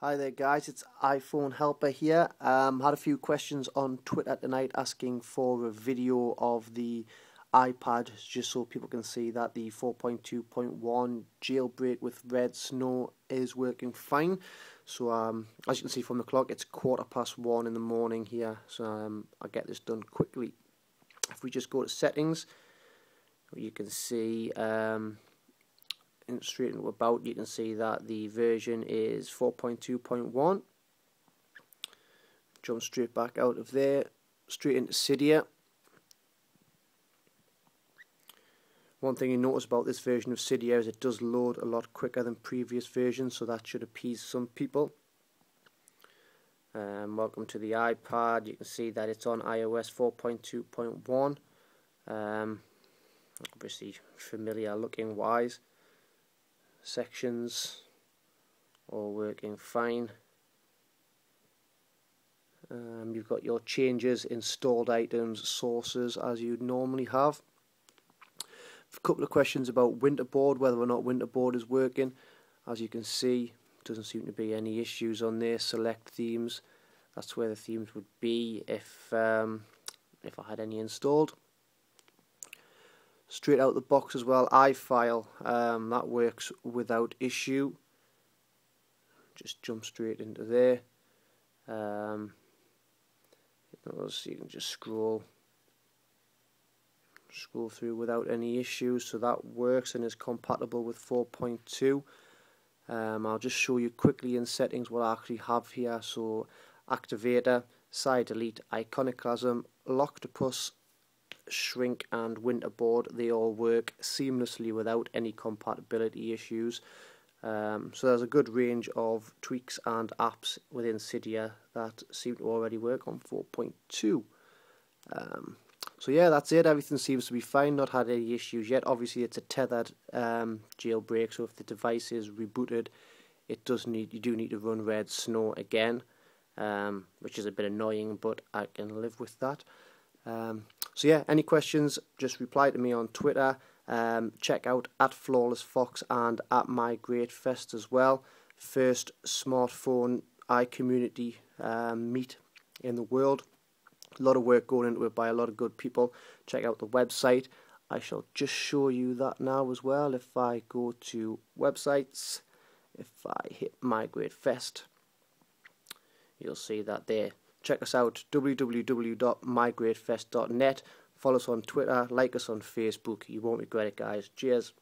Hi there guys, it's iPhone Helper here. Um, had a few questions on Twitter tonight asking for a video of the iPad just so people can see that the 4.2.1 jailbreak with Redsn0w is working fine. So um, as you can see from the clock it's quarter past one in the morning here so um, I'll get this done quickly. If we just go to settings you can see um, straight into about you can see that the version is 4.2.1 jump straight back out of there straight into Cydia. One thing you notice about this version of Cydia is it does load a lot quicker than previous versions so that should appease some people. Um, welcome to the iPad. You can see that it's on iOS 4.2.1 um, obviously familiar looking wise sections all working fine. Um, you've got your changes, installed items, sources as you'd normally have. A couple of questions about Winterboard, whether or not Winterboard is working. As you can see, doesn't seem to be any issues on there. Select themes, that's where the themes would be if um, if I had any installed straight out the box as well. iFile um, that works without issue. Just jump straight into there. Um, you can just scroll scroll through without any issues. So that works and is compatible with 4.2 um, I'll just show you quickly in settings what I actually have here. So activator side delete iconoclasm locktopus Shrink and Winterboard, they all work seamlessly without any compatibility issues. Um, so there's a good range of tweaks and apps within Cydia that seem to already work on 4.2. Um, so yeah, that's it. Everything seems to be fine. Not had any issues yet. Obviously, it's a tethered um, jailbreak, so if the device is rebooted, it does need you do need to run Redsn0w again, um, which is a bit annoying, but I can live with that. Um, so yeah, any questions, just reply to me on Twitter. Um, check out at Flawless Fox and at My Great Fest as well. First smartphone iCommunity um, meet in the world. A lot of work going into it by a lot of good people. Check out the website. I shall just show you that now as well. If I go to websites, if I hit My Great Fest, you'll see that there. Check us out www.mygreatfest.net. Follow us on Twitter, like us on Facebook. You won't regret it, guys. Cheers.